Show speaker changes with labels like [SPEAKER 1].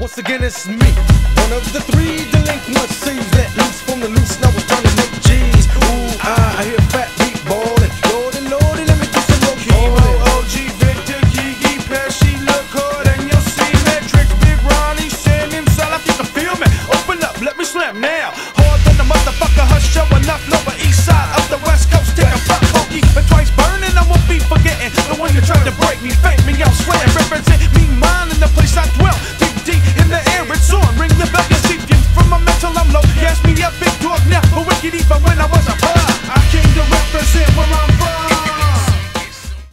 [SPEAKER 1] Once again, it's me. One of the three delinquents saves that loose from the loose. Now it's trying to make G's. Ooh, I, I hear fat beat ballin'. Lord and let me do some low key. OG,
[SPEAKER 2] Victor, Gigi, Pesci, look hard, and you'll see that. Tricks, Big Ronnie, send him, sell you can feel me. Open up, let me slam now. Harder than a motherfucker, hush, show enough, nobody. me up